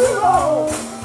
zero.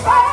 Let